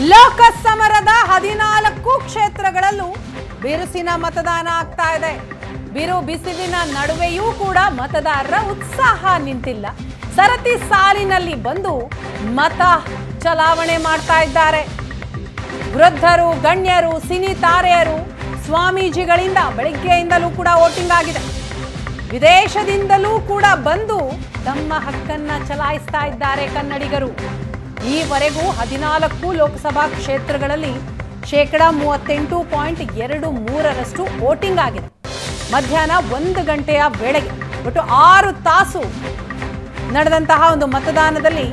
ಲೋಕಸಮರದ ಹದಿನಾಲ್ಕು ಕ್ಷೇತ್ರಗಳಲ್ಲೂ ಬಿರುಸಿನ ಮತದಾನ ಆಗ್ತಾ ಇದೆ. ಬಿರು ಬಿಸಿಲಿನ ನಡುವೆಯೂ ಕೂಡ ಮತದಾರರ ಉತ್ಸಾಹ ನಿಂತಿಲ್ಲ. ಸರತಿ ಸಾಲಿನಲ್ಲಿ ಬಂದು ಮತ ಚಲಾವಣೆ ಮಾಡ್ತಾ ಇದ್ದಾರೆ. ವೃದ್ಧರು, ಗಣ್ಯರು ಸಿನಿ ತಾರೆಯರು ಸ್ವಾಮೀಜಿಗಳಿಂದ ಬೆಳಿಗ್ಗೆಯಿಂದಲೂ ಕೂಡ ವೋಟಿಂಗ್ ಆಗಿದೆ. ವಿದೇಶದಿಂದಲೂ ಕೂಡ ಬಂದು ತಮ್ಮ ಹಕ್ಕನ್ನ ಚಲಾಯಿಸ್ತಾ ಇದ್ದಾರೆ ಕನ್ನಡಿಗರು. ಈವರೆಗೂ ಹದಿನಾಲ್ಕು ಲೋಕಸಭಾ ಕ್ಷೇತ್ರಗಳಲ್ಲಿ ಶೇಕಡಾ ಮೂವತ್ತೆಂಟು ಪಾಯಿಂಟ್ ಎರಡು ಮೂರರಷ್ಟು ವೋಟಿಂಗ್ ಆಗಿದೆ. ಮಧ್ಯಾಹ್ನ ಒಂದು ಗಂಟೆಯ ವೇಳೆಗೆ ಒಟ್ಟು ಆರು ತಾಸು ನಡೆದಂತಹ ಒಂದು ಮತದಾನದಲ್ಲಿ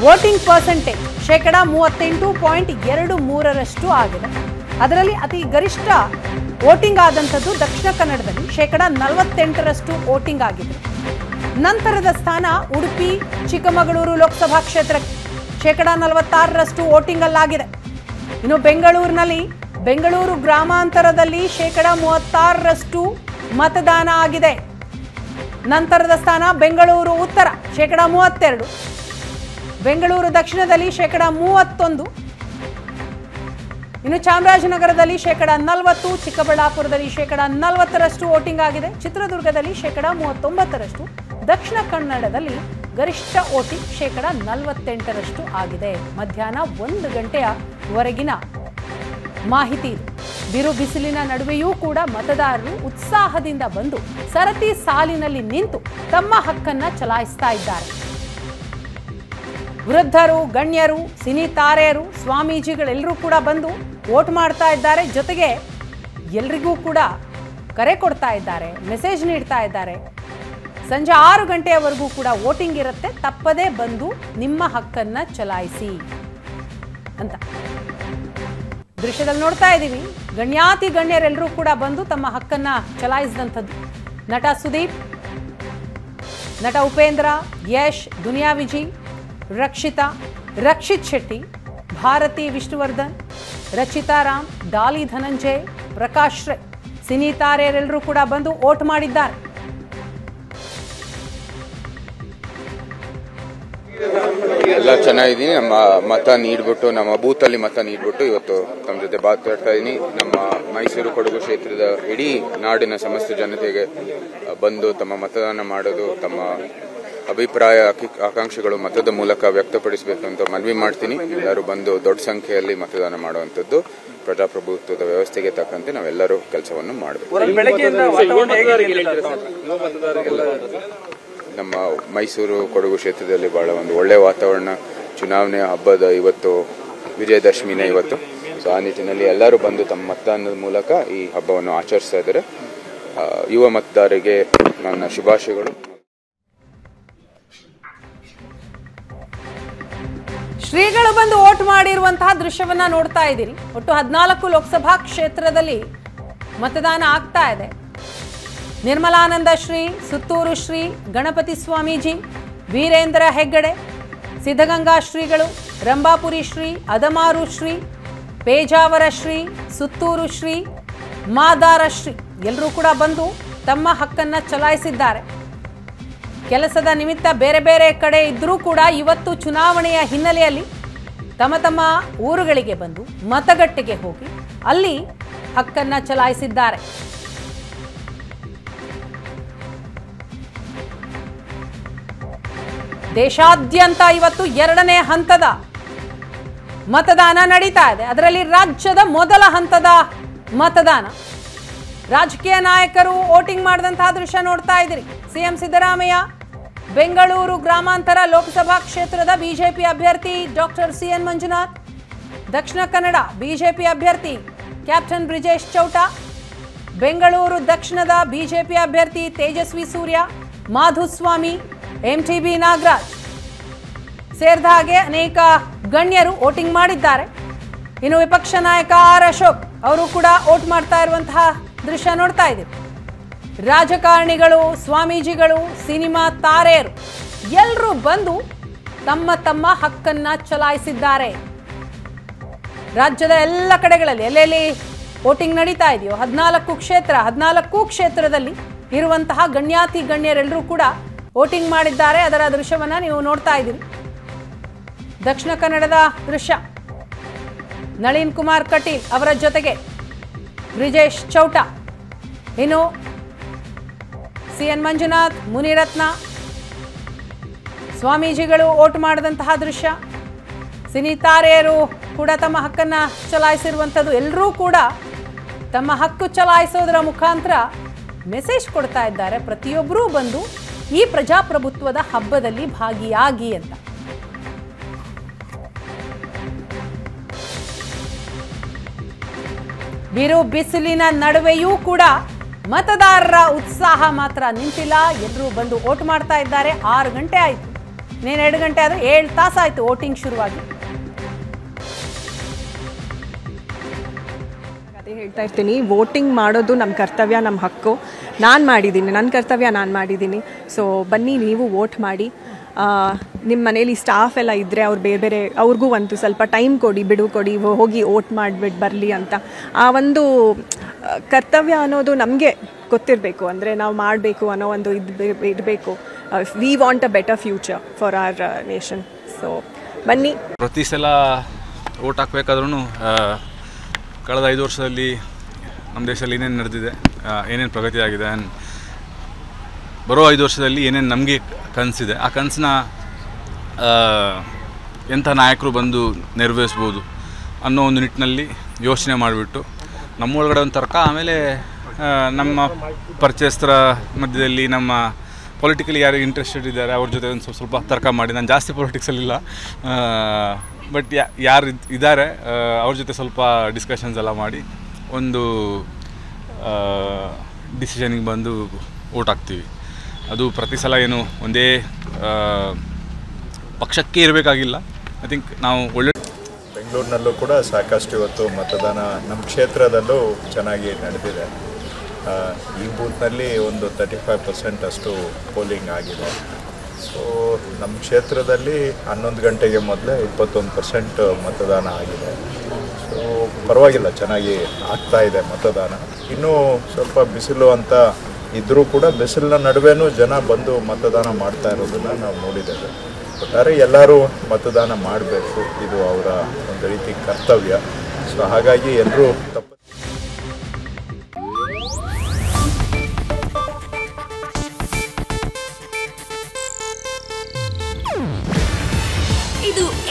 ವೋಟಿಂಗ್ ಪರ್ಸೆಂಟೇಜ್ ಶೇಕಡಾ ಮೂವತ್ತೆಂಟು ಪಾಯಿಂಟ್ ಎರಡು ಮೂರರಷ್ಟು ಆಗಿದೆ. ಅದರಲ್ಲಿ ಅತಿ ಗರಿಷ್ಠ ವೋಟಿಂಗ್ ಆದಂಥದ್ದು ದಕ್ಷಿಣ ಕನ್ನಡದಲ್ಲಿ ಶೇಕಡ ನಲವತ್ತೆಂಟರಷ್ಟು ವೋಟಿಂಗ್ ಆಗಿದೆ. ನಂತರದ ಸ್ಥಾನ ಉಡುಪಿ, ಚಿಕ್ಕಮಗಳೂರು ಲೋಕಸಭಾ ಕ್ಷೇತ್ರಕ್ಕೆ ಶೇಕಡ ನಲವತ್ತಾರರಷ್ಟು ವೋಟಿಂಗ್ ಅಲ್ಲಾಗಿದೆ ಇನ್ನು ಬೆಂಗಳೂರಿನಲ್ಲಿ ಬೆಂಗಳೂರು ಗ್ರಾಮಾಂತರದಲ್ಲಿ ಶೇಕಡ ಮೂವತ್ತಾರರಷ್ಟು ಮತದಾನ ಆಗಿದೆ. ನಂತರದ ಸ್ಥಾನ ಬೆಂಗಳೂರು ಉತ್ತರ, ಶೇಕಡ ಮೂವತ್ತೆರಡು. ಬೆಂಗಳೂರು ದಕ್ಷಿಣದಲ್ಲಿ ಶೇಕಡ ಮೂವತ್ತೊಂದು. ಇನ್ನು ಚಾಮರಾಜನಗರದಲ್ಲಿ ಶೇಕಡ ನಲವತ್ತು, ಚಿಕ್ಕಬಳ್ಳಾಪುರದಲ್ಲಿ ಶೇಕಡ ನಲವತ್ತರಷ್ಟು ವೋಟಿಂಗ್ ಆಗಿದೆ. ಚಿತ್ರದುರ್ಗದಲ್ಲಿ ಶೇಕಡ ಮೂವತ್ತೊಂಬತ್ತರಷ್ಟು. ದಕ್ಷಿಣ ಕನ್ನಡದಲ್ಲಿ ಗರಿಷ್ಠ ವೋಟಿಂಗ್ ಶೇಕಡ ನಲವತ್ತೆಂಟರಷ್ಟು ಆಗಿದೆ. ಮಧ್ಯಾಹ್ನ ಒಂದು ಗಂಟೆಯವರೆಗಿನ ಮಾಹಿತಿ ಬಿರು ಬಿಸಿಲಿನ ನಡುವೆಯೂ ಕೂಡ ಮತದಾರರು ಉತ್ಸಾಹದಿಂದ ಬಂದು ಸರತಿ ಸಾಲಿನಲ್ಲಿ ನಿಂತು ತಮ್ಮ ಹಕ್ಕನ್ನ ಚಲಾಯಿಸ್ತಾ ಇದ್ದಾರೆ. ವೃದ್ಧರು, ಗಣ್ಯರು, ಸಿನಿ ತಾರೆಯರು, ಸ್ವಾಮೀಜಿಗಳೆಲ್ಲರೂ ಕೂಡ ಬಂದು ವೋಟ್ ಮಾಡ್ತಾ ಇದ್ದಾರೆ. ಜೊತೆಗೆ ಎಲ್ರಿಗೂ ಕೂಡ ಕರೆ ಕೊಡ್ತಾ ಇದ್ದಾರೆ, ಮೆಸೇಜ್ ನೀಡ್ತಾ ಇದ್ದಾರೆ. ಸಂಜೆ ಆರು ಗಂಟೆಯವರೆಗೂ ಕೂಡ ವೋಟಿಂಗ್ ಇರುತ್ತೆ. ತಪ್ಪದೇ ಬಂದು ನಿಮ್ಮ ಹಕ್ಕನ್ನ ಚಲಾಯಿಸಿ ಅಂತ. ದೃಶ್ಯದಲ್ಲಿ ನೋಡ್ತಾ ಇದ್ದೀವಿ. ಗಣ್ಯಾತಿ ಗಣ್ಯರೆಲ್ಲರೂ ಕೂಡ ಬಂದು ತಮ್ಮ ಹಕ್ಕನ್ನ ಚಲಾಯಿಸಿದಂಥದ್ದು. ನಟ ಸುದೀಪ್, ನಟ ಉಪೇಂದ್ರ, ಯಶ್, ದುನಿಯಾ ವಿಜಿ, ರಕ್ಷಿತಾ, ರಕ್ಷಿತ್ ಶೆಟ್ಟಿ, ಭಾರತಿ ವಿಷ್ಣುವರ್ಧನ್, ರಚಿತಾ ರಾಮ್, ಡಾಲಿ ಧನಂಜಯ್, ಪ್ರಕಾಶ್ ರೈ ಸಿನಿ ತಾರೆಯರೆಲ್ಲರೂ ಕೂಡ ಬಂದು ಓಟ್ ಮಾಡಿದ್ದಾರೆ. ಎಲ್ಲ ಚೆನ್ನಾಗಿದ್ದೀನಿ. ನಮ್ಮ ಮತ ನೀಡ್ಬಿಟ್ಟು ನಮ್ಮ ಬೂತಲ್ಲಿ ಮತ ನೀಡ್ಬಿಟ್ಟು ಇವತ್ತು ತಮ್ಮ ಜೊತೆ ಮಾತಾಡ್ತಾ ಇದ್ದೀನಿ ನಮ್ಮ ಮೈಸೂರು ಕೊಡಗು ಕ್ಷೇತ್ರದ ಇಡೀ ನಾಡಿನ ಸಮಸ್ತ ಜನತೆಗೆ ಬಂದು ತಮ್ಮ ಮತದಾನ ಮಾಡೋದು ತಮ್ಮ ಅಭಿಪ್ರಾಯ ಆಕಿ- ಆಕಾಂಕ್ಷೆಗಳು ಮತದ ಮೂಲಕ ವ್ಯಕ್ತಪಡಿಸಬೇಕು ಅಂತ ಮನವಿ ಮಾಡ್ತೀನಿ. ಎಲ್ಲರೂ ಬಂದು ದೊಡ್ಡ ಸಂಖ್ಯೆಯಲ್ಲಿ ಮತದಾನ ಮಾಡುವಂಥದ್ದು ಪ್ರಜಾಪ್ರಭುತ್ವದ ವ್ಯವಸ್ಥೆಗೆ ತಕ್ಕಂತೆ ನಾವೆಲ್ಲರೂ ಕೆಲಸವನ್ನು ಮಾಡಬೇಕು. ನಮ್ಮ ಮೈಸೂರು ಕೊಡಗು ಕ್ಷೇತ್ರದಲ್ಲಿ ಬಹಳ ಒಂದು ಒಳ್ಳೆಯ ವಾತಾವರಣ, ಚುನಾವಣೆ ಹಬ್ಬದ ಇವತ್ತು, ವಿಜಯದಶಮಿನೇ ಇವತ್ತು. ಸೊ ಆ ನಿಟ್ಟಿನಲ್ಲಿ ಎಲ್ಲರೂ ಬಂದು ತಮ್ಮ ಮತದಾನದ ಮೂಲಕ ಈ ಹಬ್ಬವನ್ನು ಆಚರಿಸ್ತಾ ಇದ್ದಾರೆ. ಯುವ ಮತದಾರರಿಗೆ ನನ್ನ ಶುಭಾಶಯಗಳು. ಶ್ರೀಗಳು ಬಂದು ಓಟ್ ಮಾಡಿರುವಂತಹ ದೃಶ್ಯವನ್ನ ನೋಡ್ತಾ ಇದ್ದೀರಿ. ಒಟ್ಟು ಹದಿನಾಲ್ಕು ಲೋಕಸಭಾ ಕ್ಷೇತ್ರದಲ್ಲಿ ಮತದಾನ ಆಗ್ತಾ ಇದೆ. ನಿರ್ಮಲಾನಂದ ಶ್ರೀ, ಸುತ್ತೂರು ಶ್ರೀ, ಗಣಪತಿ ಸ್ವಾಮೀಜಿ, ವೀರೇಂದ್ರ ಹೆಗ್ಗಡೆ, ಸಿದ್ಧಗಂಗಾ ಶ್ರೀಗಳು, ರಂಭಾಪುರಿ ಶ್ರೀ, ಅದಮಾರು ಶ್ರೀ, ಪೇಜಾವರ ಶ್ರೀ, ಸುತ್ತೂರು ಶ್ರೀ, ಮಾದಾರ ಶ್ರೀ ಎಲ್ಲರೂ ಕೂಡ ಬಂದು ತಮ್ಮ ಹಕ್ಕನ್ನು ಚಲಾಯಿಸಿದ್ದಾರೆ. ಕೆಲಸದ ನಿಮಿತ್ತ ಬೇರೆ ಬೇರೆ ಕಡೆ ಇದ್ದರೂ ಕೂಡ ಇವತ್ತು ಚುನಾವಣೆಯ ಹಿನ್ನೆಲೆಯಲ್ಲಿ ತಮ್ಮ ತಮ್ಮ ಊರುಗಳಿಗೆ ಬಂದು ಮತಗಟ್ಟೆಗೆ ಹೋಗಿ ಅಲ್ಲಿ ಹಕ್ಕನ್ನು ಚಲಾಯಿಸಿದ್ದಾರೆ. ದೇಶಾದ್ಯಂತ ಇವತ್ತು ಎರಡನೇ ಹಂತದ ಮತದಾನ ನಡೀತಾ ಇದೆ. ಅದರಲ್ಲಿ ರಾಜ್ಯದ ಮೊದಲ ಹಂತದ ಮತದಾನ. ರಾಜಕೀಯ ನಾಯಕರು ವೋಟಿಂಗ್ ಮಾಡಿದಂತಹ ದೃಶ್ಯ ನೋಡ್ತಾ ಇದ್ದೀರಿ. ಸಿಎಂ ಸಿದ್ದರಾಮಯ್ಯ, ಬೆಂಗಳೂರು ಗ್ರಾಮಾಂತರ ಲೋಕಸಭಾ ಕ್ಷೇತ್ರದ ಬಿಜೆಪಿ ಅಭ್ಯರ್ಥಿ doctor C N Manjunath, Dakshina Kannada BJP ಅಭ್ಯರ್ಥಿ ಕ್ಯಾಪ್ಟನ್ ಬ್ರಿಜೇಶ್ ಚೌಟಾ, ಬೆಂಗಳೂರು ದಕ್ಷಿಣದ ಬಿಜೆಪಿ ಅಭ್ಯರ್ಥಿ ತೇಜಸ್ವಿ ಸೂರ್ಯ, ಮಾಧುಸ್ವಾಮಿ ಎಂಟಿಬಿ ನಾಗರಾಜ್ ಸೇರಿದ ಹಾಗೆ ಅನೇಕ ಗಣ್ಯರು ವೋಟಿಂಗ್ ಮಾಡಿದ್ದಾರೆ. ಇನ್ನು ವಿಪಕ್ಷ ನಾಯಕ ಆರ್ ಅಶೋಕ್ ಅವರು ಕೂಡ ವೋಟ್ ಮಾಡ್ತಾ ಇರುವಂತಹ ದೃಶ್ಯ ನೋಡ್ತಾ ಇದ್ದೀವಿ. ರಾಜಕಾರಣಿಗಳು, ಸ್ವಾಮೀಜಿಗಳು, ಸಿನಿಮಾ ತಾರೆಯರು ಎಲ್ಲರೂ ಬಂದು ತಮ್ಮ ತಮ್ಮ ಹಕ್ಕನ್ನ ಚಲಾಯಿಸಿದ್ದಾರೆ. ರಾಜ್ಯದ ಎಲ್ಲ ಕಡೆಗಳಲ್ಲಿ ಎಲ್ಲೆಲ್ಲಿ ವೋಟಿಂಗ್ ನಡೀತಾ ಇದೆಯೋ ಹದಿನಾಲ್ಕು ಕ್ಷೇತ್ರ, ಹದಿನಾಲ್ಕು ಕ್ಷೇತ್ರದಲ್ಲಿ ಇರುವಂತಹ ಗಣ್ಯಾತಿ ಗಣ್ಯರೆಲ್ಲರೂ ಕೂಡ ವೋಟಿಂಗ್ ಮಾಡಿದ್ದಾರೆ. ಅದರ ದೃಶ್ಯವನ್ನ ನೀವು ನೋಡ್ತಾ ಇದ್ದೀರಿ. ದಕ್ಷಿಣ ಕನ್ನಡದ ದೃಶ್ಯ. ನಳಿನ್ ಕುಮಾರ್ ಕಟೀಲ್ ಅವರ ಜೊತೆಗೆ ಬ್ರಿಜೇಶ್ ಚೌಟ. ಇನ್ನು ಸಿ ಎನ್ ಮಂಜುನಾಥ್, ಮುನಿರತ್ನ, ಸ್ವಾಮೀಜಿಗಳು ಓಟ್ ಮಾಡಿದಂತಹ ದೃಶ್ಯ. ಸಿನಿತಾರೆಯರು ಕೂಡ ತಮ್ಮ ಹಕ್ಕನ್ನು ಚಲಾಯಿಸಿರುವಂಥದ್ದು. ಎಲ್ಲರೂ ಕೂಡ ತಮ್ಮ ಹಕ್ಕು ಚಲಾಯಿಸೋದರ ಮುಖಾಂತರ ಮೆಸೇಜ್ ಕೊಡ್ತಾ ಇದ್ದಾರೆ. ಪ್ರತಿಯೊಬ್ಬರೂ ಬಂದು ಈ ಪ್ರಜಾಪ್ರಭುತ್ವದ ಹಬ್ಬದಲ್ಲಿ ಭಾಗಿಯಾಗಿ ಅಂತ. ಬಿರು ಬಿಸಿಲಿನ ನಡುವೆಯೂ ಕೂಡ ಮತದಾರರ ಉತ್ಸಾಹ ಮಾತ್ರ ನಿಂತಿಲ್ಲ. ಎಲ್ಲರೂ ಬಂದು ವೋಟ್ ಮಾಡ್ತಾ ಇದ್ದಾರೆ. ಆರು ಗಂಟೆ ಆಯಿತು. ನೀನು ಎರಡು ಗಂಟೆ ಆದರೆ ಏಳು ತಾಸಾಯಿತು ವೋಟಿಂಗ್ ಶುರುವಾಗಿ. ಅದೇ ಹೇಳ್ತಾ ಇರ್ತೀನಿ. ವೋಟಿಂಗ್ ಮಾಡೋದು ನಮ್ಮ ಕರ್ತವ್ಯ ನಮ್ಮ ಹಕ್ಕು. ನಾನು ಮಾಡಿದ್ದೀನಿ. ನನ್ನ ಕರ್ತವ್ಯ ನಾನು ಮಾಡಿದ್ದೀನಿ. ಸೊ ಬನ್ನಿ, ನೀವು ವೋಟ್ ಮಾಡಿ. ನಿಮ್ಮ ಮನೇಲಿ ಸ್ಟಾಫ್ ಎಲ್ಲ ಇದ್ದರೆ ಅವ್ರು ಬೇರೆ ಬೇರೆ, ಅವ್ರಿಗೂ ಒಂದು ಸ್ವಲ್ಪ ಟೈಮ್ ಕೊಡಿ ಬಿಡು ಕೊಡಿ ಹೋಗಿ ವೋಟ್ ಮಾಡಿಬಿಟ್ಟು ಬರಲಿ ಅಂತ. ಆ ಒಂದು ಕರ್ತವ್ಯ ಅನ್ನೋದು ನಮಗೆ ಗೊತ್ತಿರಬೇಕು. ಅಂದರೆ ನಾವು ಮಾಡಬೇಕು ಅನ್ನೋ ಒಂದು ಇದು ಇರಬೇಕು. We want a better future for our nation so ಬನ್ನಿ. ಪ್ರತಿ ಸಲ ಓಟ್ ಹಾಕ್ಬೇಕಾದ್ರೂ ಕಳೆದ ಐದು ವರ್ಷದಲ್ಲಿ ನಮ್ಮ ದೇಶದಲ್ಲಿ ಏನೇನು ನಡೆದಿದೆ ಏನೇನು ಪ್ರಗತಿ ಆಗಿದೆ ಬರೋ ಐದು ವರ್ಷದಲ್ಲಿ ಏನೇನು ನಮಗೆ ಕನಸಿದೆ, ಆ ಕನಸನ್ನ ಎಂಥ ನಾಯಕರು ಬಂದು ನೆರವೇರಿಸ್ಬೋದು ಅನ್ನೋ ಒಂದು ನಿಟ್ಟಿನಲ್ಲಿ ಯೋಚನೆ ಮಾಡಿಬಿಟ್ಟು ನಮ್ಮೊಳಗಡೆ ಒಂದು ತರ್ಕ, ಆಮೇಲೆ ನಮ್ಮ ಪರಿಚಯಸ್ಥರ ಮಧ್ಯದಲ್ಲಿ ನಮ್ಮ ಪೊಲಿಟಿಕಲಿ ಯಾರು ಇಂಟ್ರೆಸ್ಟೆಡ್ ಇದ್ದಾರೆ, ಅವ್ರ ಜೊತೆ ಒಂದು ಸ್ವಲ್ಪ ಸ್ವಲ್ಪ ತರ್ಕ ಮಾಡಿ. ನಾನು ಜಾಸ್ತಿ ಪೊಲಿಟಿಕ್ಸಲ್ಲಿಲ್ಲ ಬಟ್ ಯಾರು ಇದ್ದಾರೆ ಅವ್ರ ಜೊತೆ ಸ್ವಲ್ಪ ಡಿಸ್ಕಷನ್ಸ್ ಎಲ್ಲ ಮಾಡಿ ಒಂದು ಡಿಸಿಷನಿಗೆ ಬಂದು ಓಟ್ ಹಾಕ್ತೀವಿ. ಅದು ಪ್ರತಿ ಸಲ ಏನು ಒಂದೇ ಪಕ್ಷಕ್ಕೆ ಇರಬೇಕಾಗಿಲ್ಲ. ಐ ಥಿಂಕ್ ನಾವು ಒಳ್ಳೆ ಬೆಂಗಳೂರಿನಲ್ಲೂ ಕೂಡ ಸಾಕಷ್ಟು ಇವತ್ತು ಮತದಾನ ನಮ್ಮ ಕ್ಷೇತ್ರದಲ್ಲೂ ಚೆನ್ನಾಗಿ ನಡೆದಿದೆ. ಈ ಬೂತ್ನಲ್ಲಿ ಒಂದು ತರ್ಟಿ ಫೈವ್ ಪರ್ಸೆಂಟ್ ಅಷ್ಟು ಪೋಲಿಂಗ್ ಆಗಿದೆ. ಸೊ ನಮ್ಮ ಕ್ಷೇತ್ರದಲ್ಲಿ ಹನ್ನೊಂದು ಗಂಟೆಗೆ ಮೊದಲೇ ಇಪ್ಪತ್ತೊಂದು ಪರ್ಸೆಂಟ್ ಮತದಾನ ಆಗಿದೆ. ಸೊ ಪರವಾಗಿಲ್ಲ, ಚೆನ್ನಾಗಿ ಆಗ್ತಾ ಇದೆ ಮತದಾನ. ಇನ್ನೂ ಸ್ವಲ್ಪ ಬಿಸಿಲು ಅಂತ ಇದ್ದರೂ ಕೂಡ ಬಿಸಿಲಿನ ನಡುವೆನೂ ಜನ ಬಂದು ಮತದಾನ ಮಾಡ್ತಾ ಇರೋದನ್ನು ನಾವು ನೋಡಿದ್ದೇವೆ. ಒಟ್ಟಾರೆ ಎಲ್ಲರೂ ಮತದಾನ ಮಾಡಬೇಕು. ಇದು ಅವರ ಒಂದು ರೀತಿ ಕರ್ತವ್ಯ. ಸೊ ಹಾಗಾಗಿ ಎಲ್ಲರೂ ತಪ್ಪ